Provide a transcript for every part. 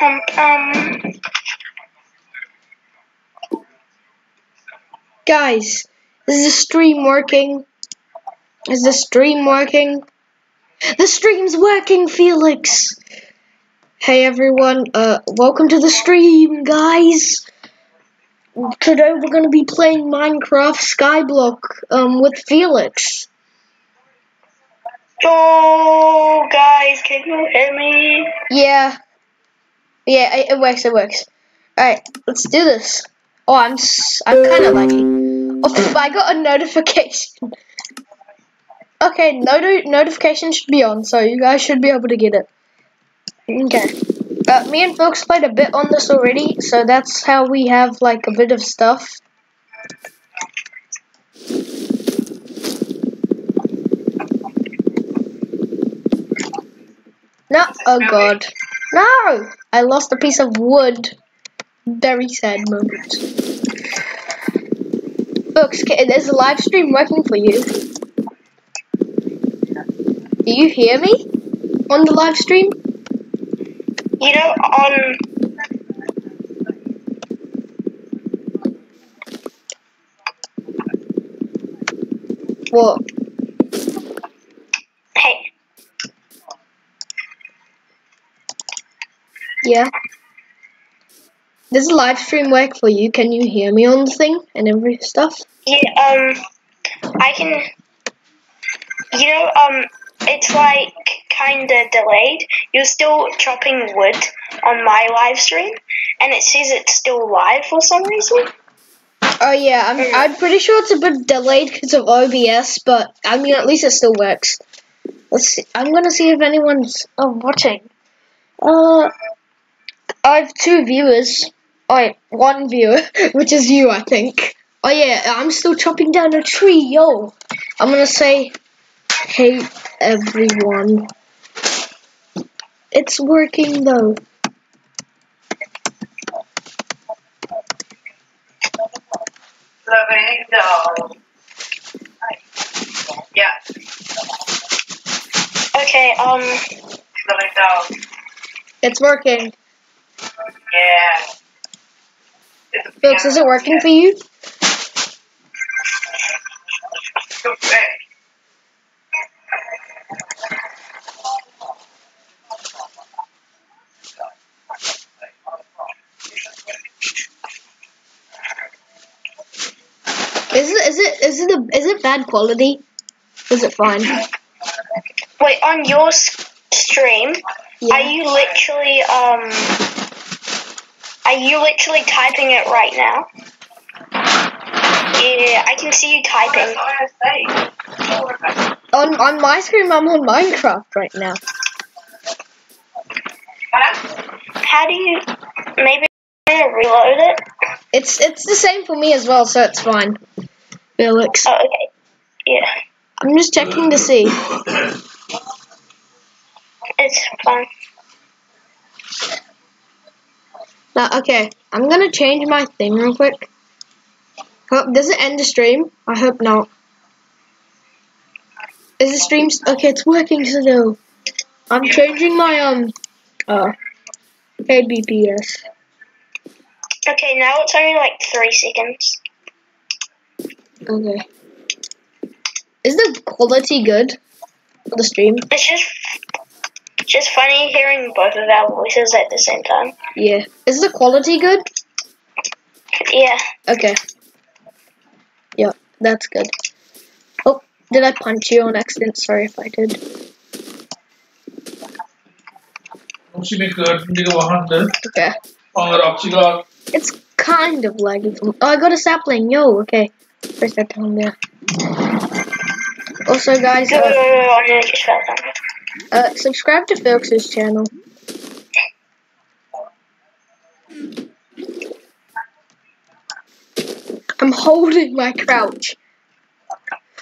Um, um, Guys, is the stream working? Is the stream working? The stream's working, Felix! Hey everyone, uh, welcome to the stream, guys! Today we're gonna be playing Minecraft Skyblock, um, with Felix. oh, guys, can you hear me? Yeah. Yeah, it, it works, it works. Alright, let's do this. Oh, I'm, I'm kinda lucky. Oh, I got a notification. Okay, noti- notification should be on, so you guys should be able to get it. Okay. Uh, me and Felix played a bit on this already, so that's how we have like a bit of stuff. No, oh god. No! I lost a piece of wood. Very sad moment. Felix, ca- is the live stream working for you? Do you hear me on the live stream? You know, on What? hey, Yeah. Does the live stream work for you? Can you hear me on the thing and every stuff? yeah, um, I can. You know, um, it's like kind of delayed. You're still chopping wood on my live stream, and it says it's still live for some reason. Oh yeah, I'm I'm pretty sure it's a bit delayed because of OBS, but I mean at least it still works. Let's see. I'm gonna see if anyone's uh, watching. Uh, I have two viewers. Oh, wait, one viewer, which is you, I think. Oh yeah, I'm still chopping down a tree, yo. I'm gonna say, hey everyone. It's working though. Loving dog. Yeah, Okay, um, loving dog. It's working. Yeah. Felix, is it working for you? Is it is it is it a, is it bad quality? Is it fine? wait, on your stream, are you literally, um, are you literally typing it right now? Yeah, I can see you typing. That's what I say. On on my screen, I'm on Minecraft right now. How do you, maybe reload it? It's it's the same for me as well, so it's fine. Felix, Oh, okay. Yeah, I'm just checking to see. it's fine. Now, okay, I'm gonna change my thing real quick. Hope does it end the stream? I hope not. Is the stream okay? It's working still. I'm changing my um uh KBPS. Okay, now it's only like three seconds. Okay. Is the quality good for the stream? It's just, just funny hearing both of our voices at the same time. Yeah. Is the quality good? Yeah. Okay. Yeah, that's good. Oh, did I punch you on accident? Sorry if I did. Okay. It's kind of laggy. Oh, I got a sapling. Yo, okay. Press that down there. Also, guys. Uh, nearly just fell down. uh, subscribe to Felix's channel. I'm holding my crouch.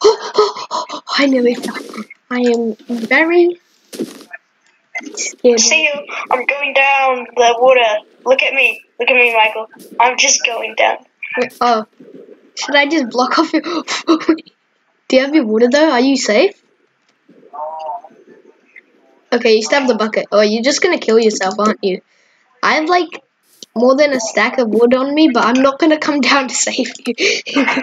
I nearly fell. I am very scared. See you. I'm going down the water. Look at me. Look at me, Michael. I'm just going down. Oh, should I just block off your? Do you have your water though? Are you safe? Okay, you stabbed the bucket. Oh, you're just gonna kill yourself, aren't you? I have like more than a stack of wood on me, but I'm not gonna come down to save you.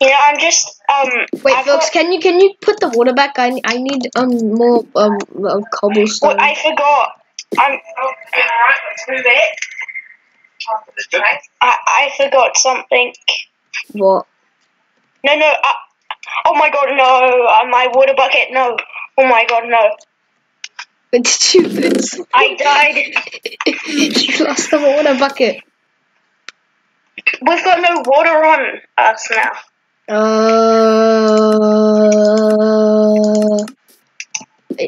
You know, I'm just um. Wait, Felix, can you can you put the water back? I I need um more um uh, cobblestone. Well, I forgot. I'm. Oh, alright, let's move it. Onto the track. I, I forgot something. What? No, no. Uh, oh my god, no! Uh, my water bucket, no! Oh my god, no! What did you? I died. you lost the water bucket. We've got no water on us now. Uh,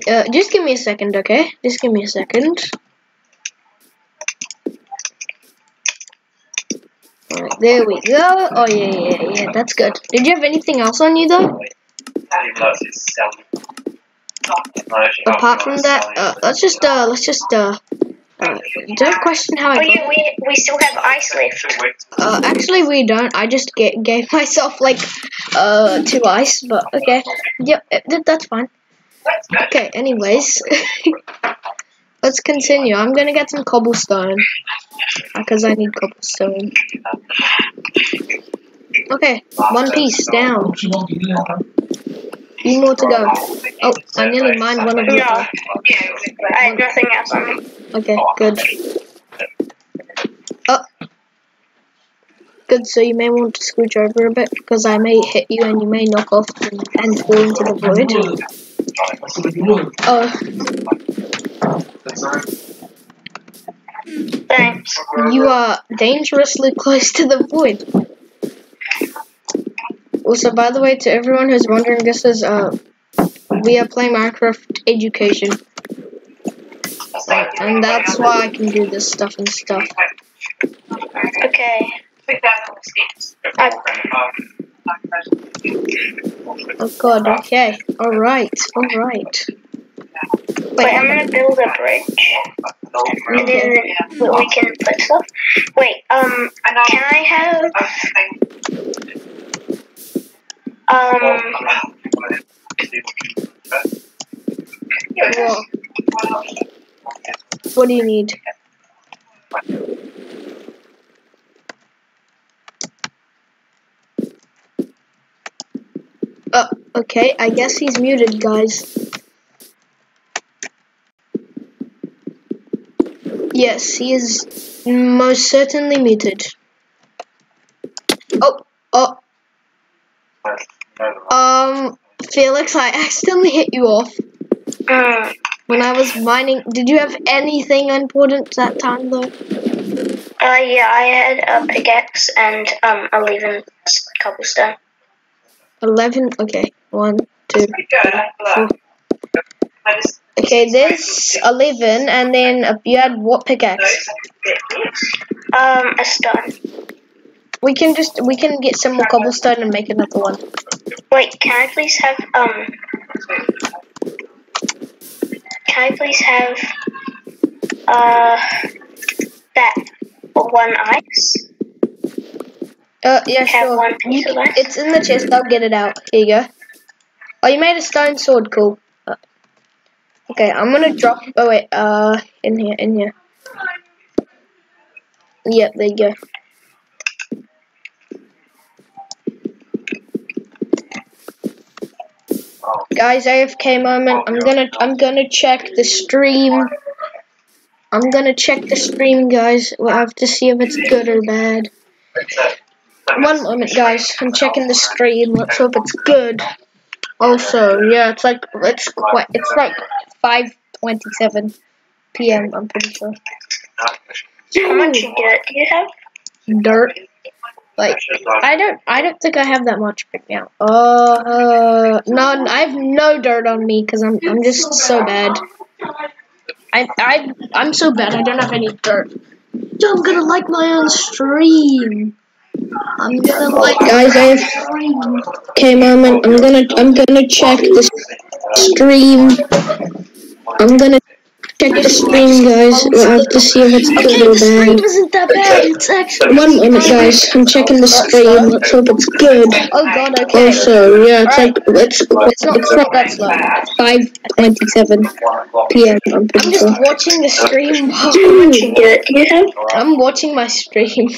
uh, just give me a second, okay? Just give me a second. There we go. Oh yeah, yeah, yeah, that's good. Did you have anything else on you though? Apart from that, uh, let's just uh, let's just uh, uh, don't question how Oh yeah, we we still have ice left. Uh, actually, we don't. I just ga- gave myself like uh two ice, but okay. Yep, uh, that's fine. Okay, anyways. Let's continue. I'm gonna get some cobblestone. Because I need cobblestone. Okay, one piece down. Opsi mau gini ya kan? Few more to go. Oh, I nearly mined one of No, you. Yeah, I had nothing else on me. Okay, good. Oh. Good, so you may want to scooch over a bit because I may hit you and you may knock off and, and fall into the void. Oh, Thanks. you are dangerously close to the void. Also, by the way, to everyone who's wondering, this is uh, we are playing Minecraft Education, and that's why I can do this stuff and stuff. Okay. Pick that up, Steve. I, Oh God. Okay. Alright, All right. Wait, I'm gonna build a bridge, and then we we can put stuff. Wait, um, can I have um? What do you need? Oh, okay. I guess he's muted, guys. Yes, he is most certainly muted. Oh, oh, um, Felix, I accidentally hit you off Mm, when I was mining. Did you have anything important that time, though? uh, yeah, I had a pickaxe and um, eleven cobblestone. 11? Okay. One, two. Go. Okay, this 11, and then uh, you had what pickaxe? Um, a stone. We can just, we can get some more cobblestone and make another one. Wait, can I please have um? Can I please have uh that one ice? Uh, yeah, Have sure. one piece of ice? it's in the chest, I'll get it out. Here you go. Oh, you made a stone sword, cool. Okay, I'm gonna drop, oh wait, uh, in here, in here. Yep, there you go. Guys, AFK moment. I'm gonna I'm gonna check the stream. I'm gonna check the stream, guys. We'll have to see if it's good or bad. One moment, guys. I'm checking the stream. Let's hope it's good. Also, yeah, it's like it's quite it's like 5:27 p.m. I'm pretty sure. How much dirt do you have? Dirt. Like I don't I don't think I have that much right now. Uh, no, I have no dirt on me because I'm I'm just so bad. I I I'm so bad. I don't have any dirt. Yo, I'm gonna like my own stream. I'm gonna like guys. I have okay moment. I'm gonna I'm gonna check the stream. I'm gonna check the stream, guys. We'll have to see if it's Okay, good or the stream bad. isn't that bad. It's actually. One moment, guys. I'm checking the stream. Let's hope it's good. Oh god, okay. Also, yeah, it's like it's It's not, it's not that slow. five twenty-seven p.m. I'm I'm just watching the stream. I'm watching my stream.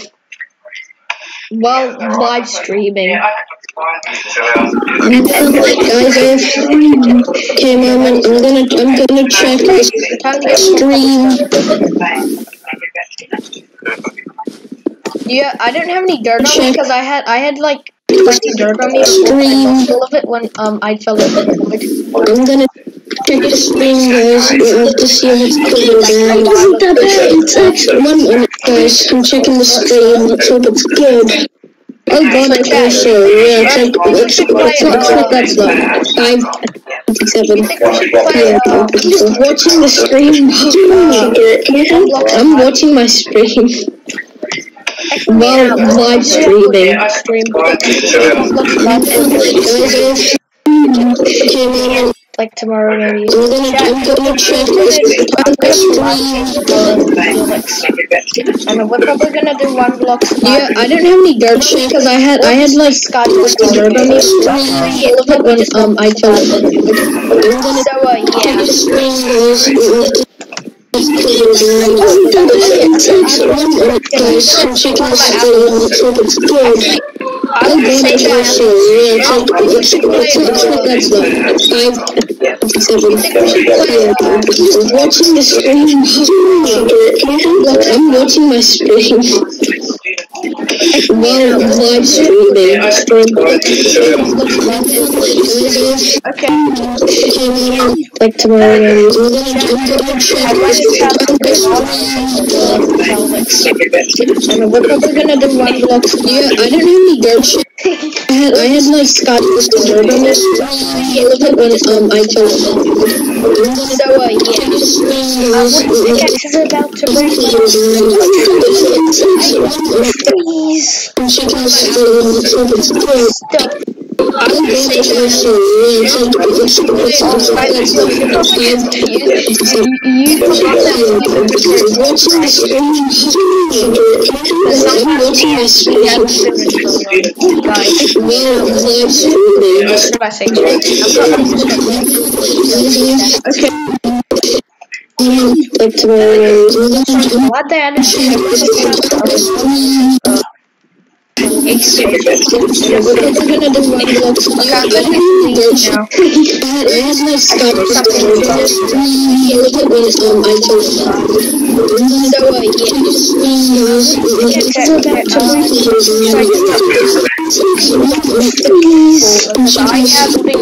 While live streaming. Guys, I have okay, moment. I'm gonna I'm gonna check the Time to get stream. Yeah, I didn't have any dirt on me because I had I had like 20 dirt on me. Stream. lost all of it when um I fell in the void. I'm gonna check the screen, guys. We'll have to see if it's good or bad. It isn't that bad. It's actually one minute, guys. I'm checking the screen. Let's hope it's good. Oh god, it's also yeah, it's like it's it's not that slow. Five twenty-seven. Yeah, I'm. Watching the stream. I'm watching my stream. While live streaming. Stream. Like tomorrow maybe. I'm gonna I'm gonna stream. And we're probably gonna do one block. Yeah, I didn't have any dirt because I had I had like Scott dirt on me. It when um I fell. I'm gonna So uh yeah. the screen, guys. Guys, I'm checking the screen. Let's hope it's good. I would god, say it's that also yeah, it's like it's it's it's not that slow. Five seven. I'm. Watching the stream. Look, I'm watching my stream. While live streaming. okay. Like tomorrow maybe. I might just have to do And we're probably gonna do one block. Yeah, I didn't have any dirt shit. I had, I had like Scott dirt on it. All of it when um I told So uh would think X is about to break. Please I'm checking the screen. Let's hope it's good. stop. I don't think it's also yeah, it's like it's it's it's I it's you forgot that watching the screen. I'm watching my screen. guys. While live streaming. What did I say? Okay. Like tomorrow. What the gonna So. I have my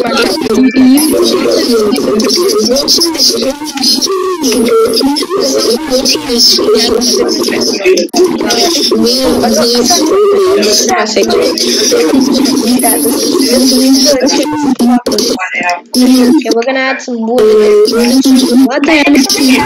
Okay, we're gonna add some wood. What the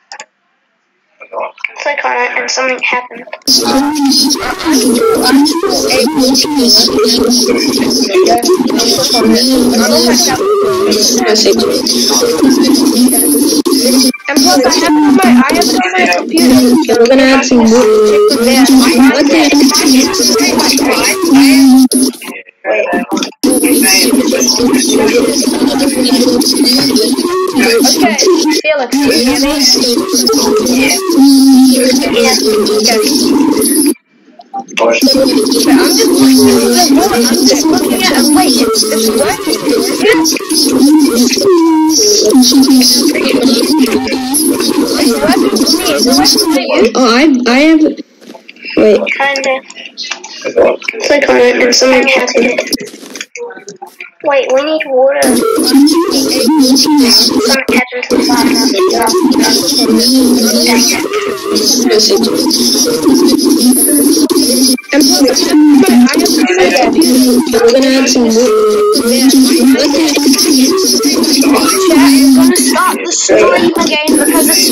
Click on it and something happened. And plus, I have my, I have my computer. Okay, we're gonna add some. Yeah, What the Okay, Felix, I'm just looking at. I'm just looking at it. Wait, it's, it's working. It's working? Oh, I I have. Wait. Kinda. Click on it and something happened. Wait, we need water. Something happened to the We're gonna add some I'm gonna start the stream again because it's